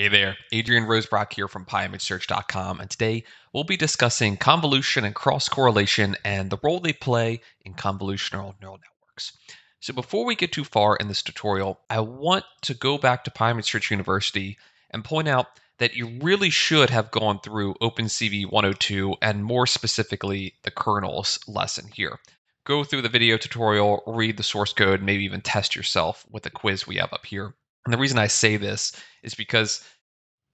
Hey there, Adrian Rosebrock here from PyImageSearch.com, and today we'll be discussing convolution and cross correlation and the role they play in convolutional neural networks. So before we get too far in this tutorial, I want to go back to PyImageSearch University and point out that you really should have gone through OpenCV 102 and more specifically the kernels lesson here. Go through the video tutorial, read the source code, maybe even test yourself with the quiz we have up here. And the reason I say this is because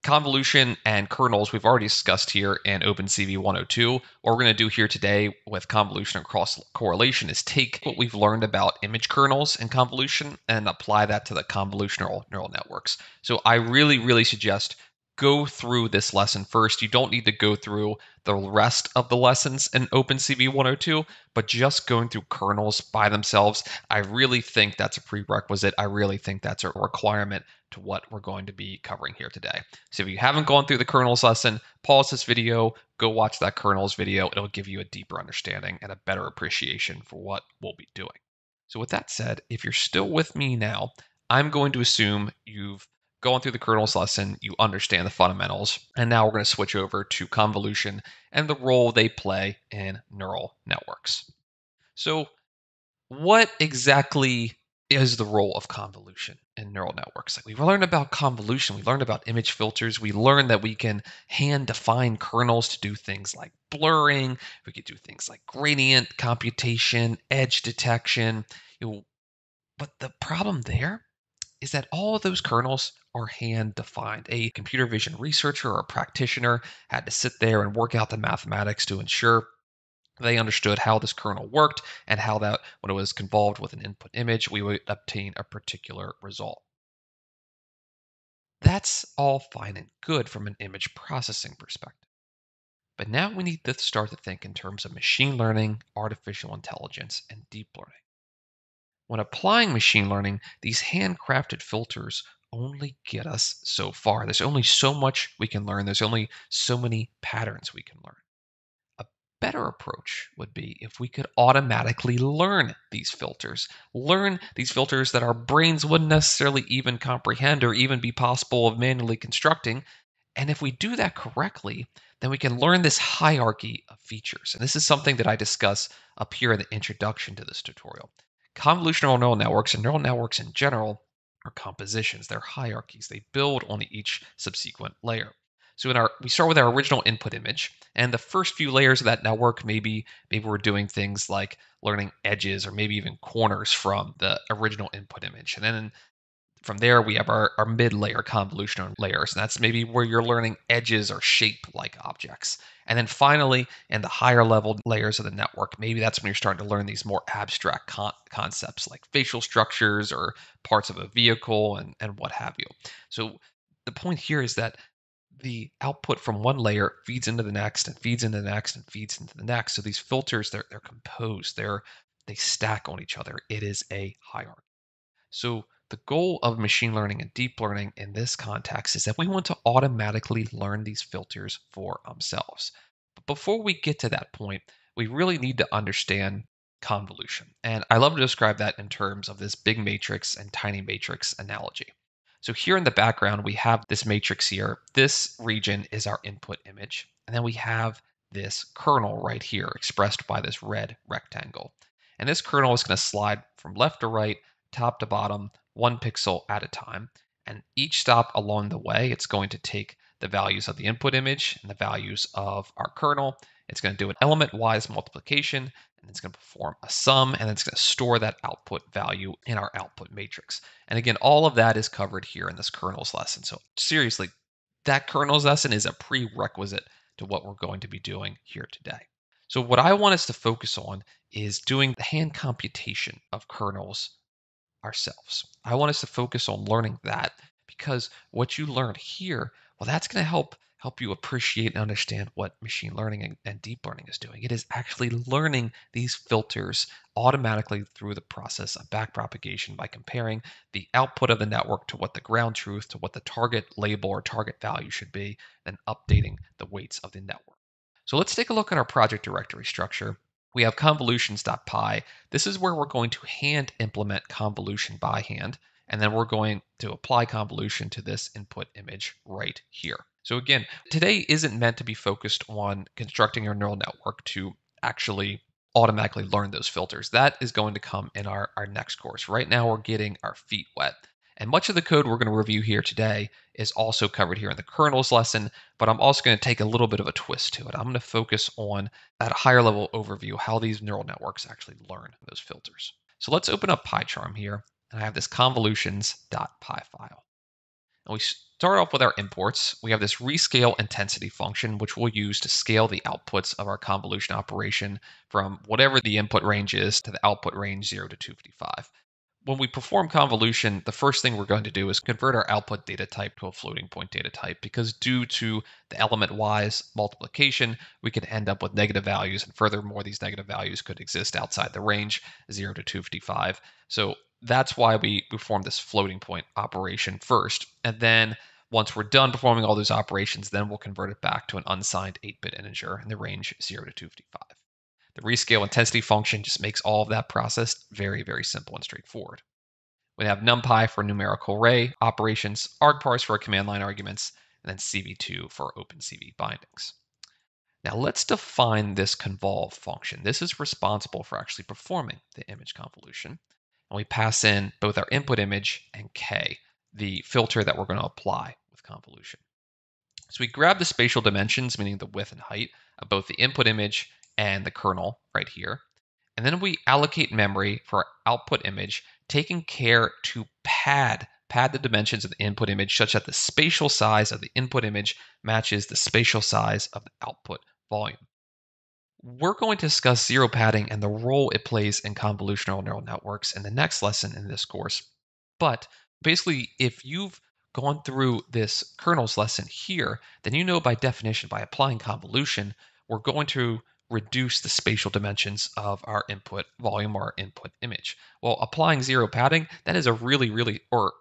convolution and kernels we've already discussed here in OpenCV 102. What we're going to do here today with convolution and cross correlation is take what we've learned about image kernels and convolution and apply that to the convolutional neural networks. So I really, really suggest go through this lesson first. You don't need to go through the rest of the lessons in OpenCV 102, but just going through kernels by themselves, I really think that's a prerequisite. I really think that's a requirement to what we're going to be covering here today. So if you haven't gone through the kernels lesson, pause this video, go watch that kernels video. It'll give you a deeper understanding and a better appreciation for what we'll be doing. So with that said, if you're still with me now, I'm going to assume you've going through the kernels lesson, you understand the fundamentals. And now we're going to switch over to convolution and the role they play in neural networks. So, what exactly is the role of convolution in neural networks? Like we learned about convolution, we learned about image filters, we learned that we can hand define kernels to do things like blurring, we could do things like gradient computation, edge detection. You know, but the problem there is that all of those kernels are hand defined. A computer vision researcher or a practitioner had to sit there and work out the mathematics to ensure they understood how this kernel worked and how that when it was convolved with an input image, we would obtain a particular result. That's all fine and good from an image processing perspective. But now we need to start to think in terms of machine learning, artificial intelligence, and deep learning. When applying machine learning, these handcrafted filters only get us so far. There's only so much we can learn. There's only so many patterns we can learn. A better approach would be if we could automatically learn these filters, learn these filters that our brains wouldn't necessarily even comprehend or even be possible of manually constructing. And if we do that correctly, then we can learn this hierarchy of features. And this is something that I discuss up here in the introduction to this tutorial. Convolutional neural networks and neural networks in general are compositions. They're hierarchies. They build on each subsequent layer. So in our we start with our original input image, and the first few layers of that network, maybe maybe we're doing things like learning edges or maybe even corners from the original input image. And then from there, we have our, our mid layer convolutional layers, and that's maybe where you're learning edges or shape like objects. And then finally, in the higher level layers of the network, maybe that's when you're starting to learn these more abstract con- concepts like facial structures or parts of a vehicle and, and what have you. So the point here is that the output from one layer feeds into the next and feeds into the next and feeds into the next. So these filters, they're, they're composed, they're, they stack on each other. It is a hierarchy. So the goal of machine learning and deep learning in this context is that we want to automatically learn these filters for themselves. But before we get to that point, we really need to understand convolution. And I love to describe that in terms of this big matrix and tiny matrix analogy. So here in the background, we have this matrix here. This region is our input image. And then we have this kernel right here expressed by this red rectangle. And this kernel is going to slide from left to right, top to bottom, one pixel at a time. And each stop along the way, it's going to take the values of the input image and the values of our kernel. It's going to do an element-wise multiplication, and it's going to perform a sum, and it's going to store that output value in our output matrix. And again, all of that is covered here in this kernels lesson. So seriously, that kernels lesson is a prerequisite to what we're going to be doing here today. So what I want us to focus on is doing the hand computation of kernels ourselves. I want us to focus on learning that because what you learn here, well, that's going to help help you appreciate and understand what machine learning and, and, deep learning is doing. It is actually learning these filters automatically through the process of backpropagation by comparing the output of the network to what the ground truth, to what the target label or target value should be, and updating the weights of the network. So let's take a look at our project directory structure we have convolutions.py. This is where we're going to hand implement convolution by hand. And then we're going to apply convolution to this input image right here. So again, today isn't meant to be focused on constructing your neural network to actually automatically learn those filters. That is going to come in our, our next course. Right now, we're getting our feet wet. And much of the code we're going to review here today is also covered here in the kernels lesson, but I'm also going to take a little bit of a twist to it. I'm going to focus on, at a higher level overview, how these neural networks actually learn those filters. So let's open up PyCharm here, and I have this convolutions.py file. And we start off with our imports. We have this rescale intensity function, which we'll use to scale the outputs of our convolution operation from whatever the input range is to the output range 0 to 255 when we perform convolution, the first thing we're going to do is convert our output data type to a floating point data type because due to the element-wise multiplication, we could end up with negative values. And furthermore, these negative values could exist outside the range 0 to 255. So that's why we perform this floating point operation first. And then once we're done performing all those operations, then we'll convert it back to an unsigned 8-bit integer in the range 0 to 255. The rescale intensity function just makes all of that process very, very simple and straightforward. We have numpy for numerical array operations, argparse for our command line arguments, and then cv2 for opencv bindings. Now let's define this convolve function. This is responsible for actually performing the image convolution. And we pass in both our input image and k, the filter that we're going to apply with convolution. So we grab the spatial dimensions, meaning the width and height, of both the input image and the kernel right here. And then we allocate memory for our output image, taking care to pad pad the dimensions of the input image such that the spatial size of the input image matches the spatial size of the output volume. We're going to discuss zero padding and the role it plays in convolutional neural networks in the next lesson in this course. But basically, if you've gone through this kernels lesson here, then you know by definition, by applying convolution, we're going to reduce the spatial dimensions of our input volume or input image. Well, applying zero padding, that is a really, really, or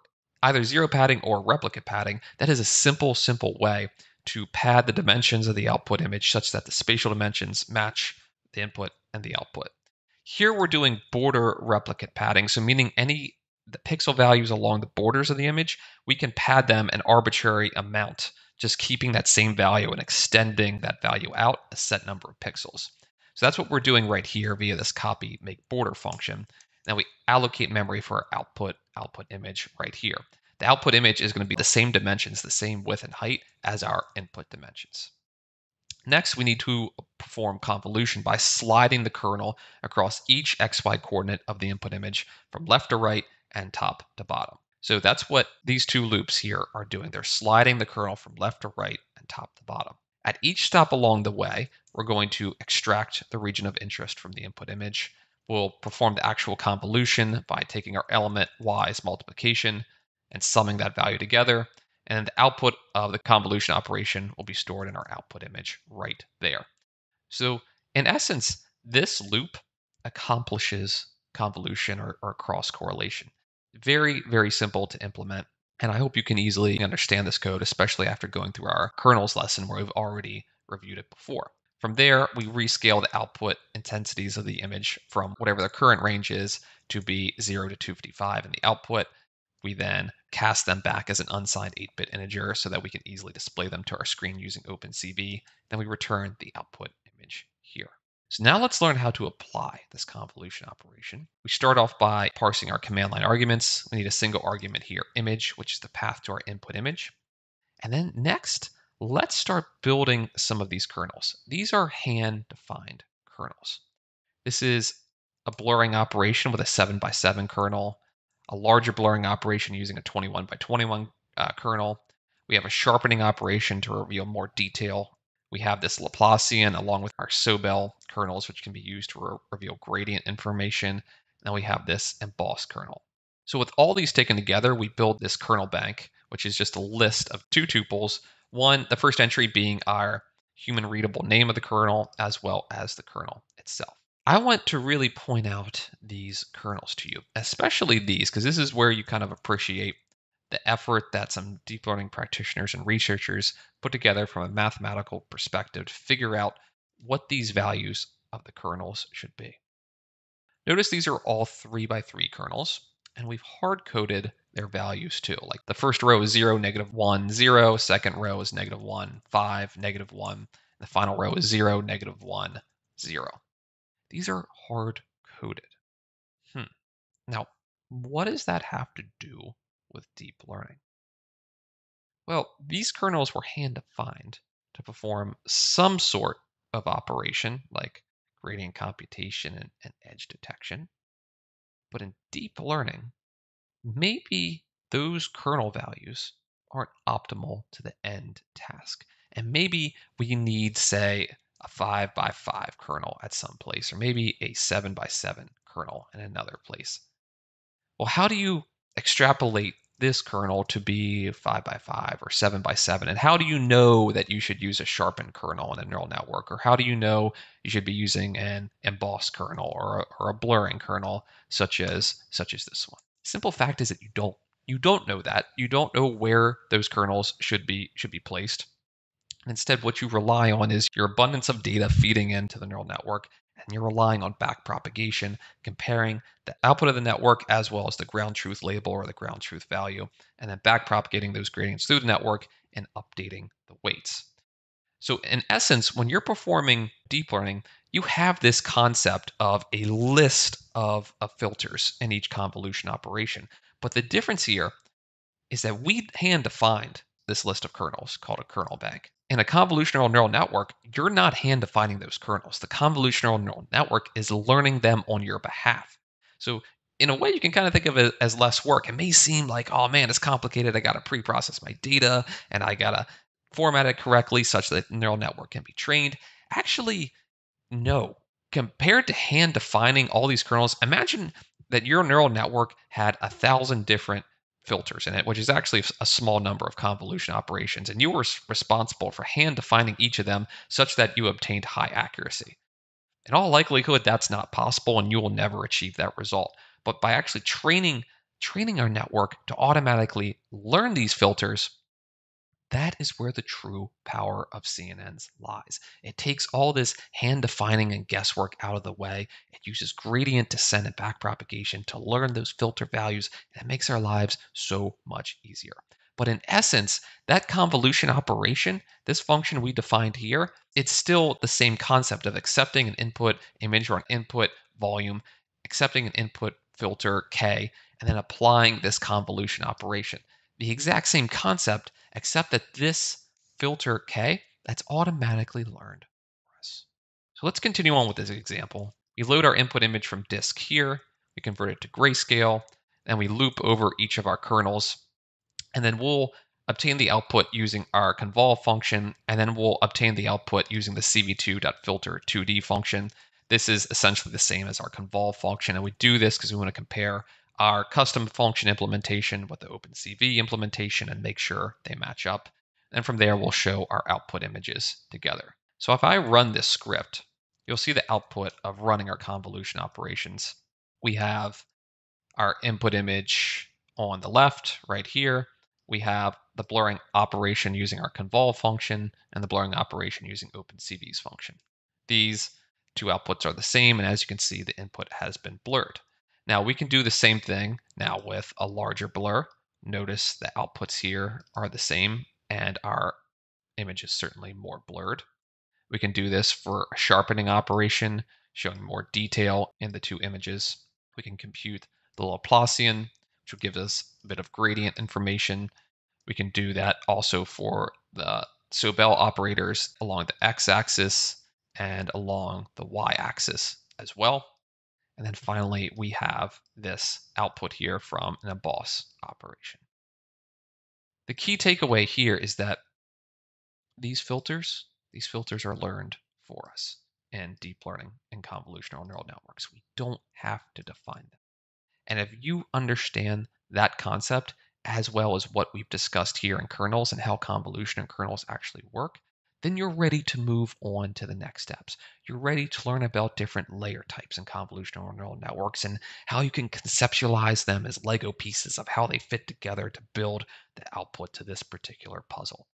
either zero padding or replicate padding, that is a simple, simple way to pad the dimensions of the output image such that the spatial dimensions match the input and the output. Here we're doing border replicate padding, so meaning any the pixel values along the borders of the image, we can pad them an arbitrary amount just keeping that same value and extending that value out a set number of pixels. So that's what we're doing right here via this copy make border function. Now we allocate memory for our output output image right here. The output image is going to be the same dimensions, the same width and height as our input dimensions. Next, we need to perform convolution by sliding the kernel across each xy coordinate of the input image from left to right and top to bottom. So that's what these two loops here are doing. They're sliding the kernel from left to right and top to bottom. At each stop along the way, we're going to extract the region of interest from the input image. We'll perform the actual convolution by taking our element-wise multiplication and summing that value together. And the output of the convolution operation will be stored in our output image right there. So in essence, this loop accomplishes convolution or, or cross correlation. Very, very simple to implement. And I hope you can easily understand this code, especially after going through our kernels lesson where we've already reviewed it before. From there, we rescale the output intensities of the image from whatever the current range is to be 0 to 255 in the output. We then cast them back as an unsigned 8-bit integer so that we can easily display them to our screen using OpenCV. Then we return the output image here. So now let's learn how to apply this convolution operation. We start off by parsing our command line arguments. We need a single argument here, image, which is the path to our input image. And then next, let's start building some of these kernels. These are hand-defined kernels. This is a blurring operation with a 7 by 7 kernel, a larger blurring operation using a 21 by 21 uh, kernel. We have a sharpening operation to reveal more detail we have this Laplacian along with our Sobel kernels, which can be used to re reveal gradient information. Then we have this emboss kernel. So with all these taken together, we build this kernel bank, which is just a list of two tuples. One, the first entry being our human readable name of the kernel, as well as the kernel itself. I want to really point out these kernels to you, especially these, because this is where you kind of appreciate the effort that some deep learning practitioners and researchers put together from a mathematical perspective to figure out what these values of the kernels should be. Notice these are all three by three kernels, and we've hard coded their values too. Like the first row is 0, negative 1, Second row is negative 1, 5, negative 1. The final row is 0, negative 1, 0. These are hard coded. Hmm. Now, what does that have to do with deep learning? Well, these kernels were hand defined to perform some sort of operation like gradient computation and, and edge detection. But in deep learning, maybe those kernel values aren't optimal to the end task. And maybe we need, say, a 5 by 5 kernel at some place, or maybe a 7 by 7 kernel in another place. Well, how do you extrapolate this kernel to be 5 by 5 or 7 by 7 and how do you know that you should use a sharpened kernel in a neural network? Or how do you know you should be using an embossed kernel or a, or a blurring kernel such as such as this one? Simple fact is that you don't you don't know that. You don't know where those kernels should be should be placed. Instead what you rely on is your abundance of data feeding into the neural network and you're relying on backpropagation, comparing the output of the network as well as the ground truth label or the ground truth value, and then backpropagating those gradients through the network and updating the weights. So, in essence, when you're performing deep learning, you have this concept of a list of, of filters in each convolution operation. But the difference here is that we hand defined this list of kernels called a kernel bank in a convolutional neural network, you're not hand defining those kernels. The convolutional neural network is learning them on your behalf. So, in a way, you can kind of think of it as less work. It may seem like, oh man, it's complicated. I got to pre process my data and I got to format it correctly such that the neural network can be trained. Actually, no. Compared to hand defining all these kernels, imagine that your neural network had a thousand different filters in it, which is actually a small number of convolution operations. And you were responsible for hand defining each of them such that you obtained high accuracy. In all likelihood, that's not possible and you will never achieve that result. But by actually training training our network to automatically learn these filters, that is where the true power of CNNs lies. It takes all this hand defining and guesswork out of the way. It uses gradient descent and backpropagation to learn those filter values, and it makes our lives so much easier. But in essence, that convolution operation, this function we defined here, it's still the same concept of accepting an input image or an input volume, accepting an input filter k, and then applying this convolution operation. The exact same concept except that this filter K, that's automatically learned for us. So let's continue on with this example. We load our input image from disk here, we convert it to grayscale, and we loop over each of our kernels, and then we'll obtain the output using our convolve function, and then we'll obtain the output using the cv2.filter2d function. This is essentially the same as our convolve function, and we do this because we want to compare our custom function implementation with the OpenCV implementation and make sure they match up. And from there, we'll show our output images together. So if I run this script, you'll see the output of running our convolution operations. We have our input image on the left right here. We have the blurring operation using our convolve function and the blurring operation using OpenCV's function. These two outputs are the same, and as you can see, the input has been blurred. Now we can do the same thing now with a larger blur. Notice the outputs here are the same and our image is certainly more blurred. We can do this for a sharpening operation, showing more detail in the two images. We can compute the Laplacian, which will give us a bit of gradient information. We can do that also for the Sobel operators along the x-axis and along the y-axis as well. And then finally, we have this output here from an emboss operation. The key takeaway here is that these filters, these filters are learned for us in deep learning and convolutional neural networks. We don't have to define them. And if you understand that concept, as well as what we've discussed here in kernels and how convolution and kernels actually work, then you're ready to move on to the next steps. You're ready to learn about different layer types and convolutional neural networks and how you can conceptualize them as Lego pieces of how they fit together to build the output to this particular puzzle.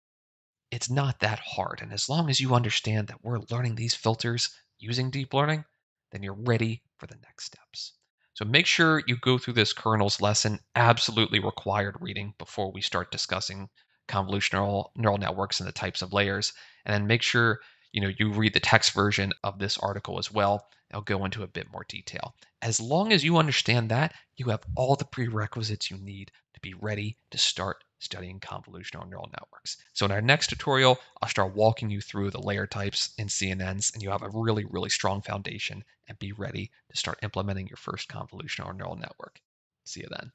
It's not that hard. And as long as you understand that we're learning these filters using deep learning, then you're ready for the next steps. So make sure you go through this kernels lesson, absolutely required reading before we start discussing convolutional neural networks and the types of layers. And then make sure you know you read the text version of this article as well. I'll go into a bit more detail. As long as you understand that, you have all the prerequisites you need to be ready to start studying convolutional neural networks. So in our next tutorial, I'll start walking you through the layer types in CNNs and you have a really, really strong foundation and be ready to start implementing your first convolutional neural network. See you then.